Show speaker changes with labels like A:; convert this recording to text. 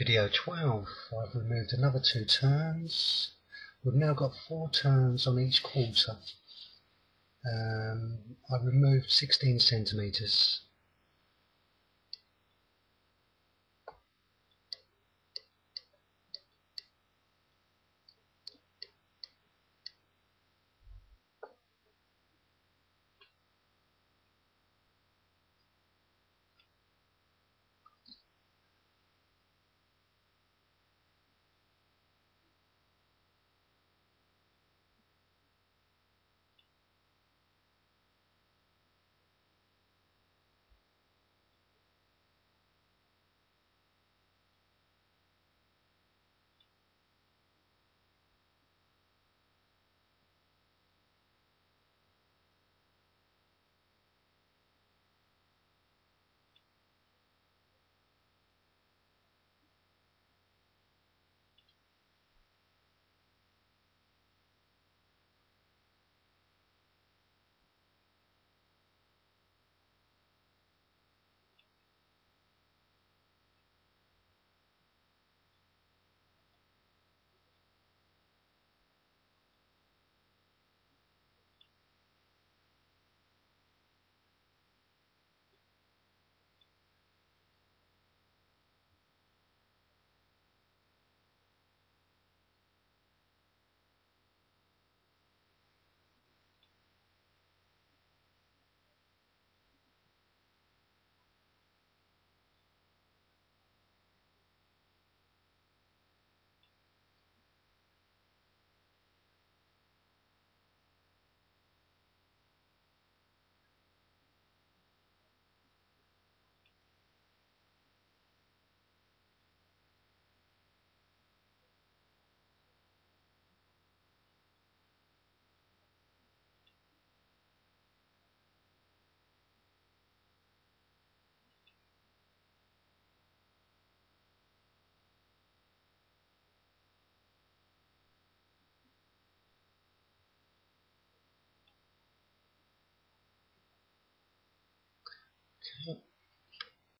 A: Video 12, I've removed another two turns. We've now got four turns on each quarter. Um, I removed 16 centimetres.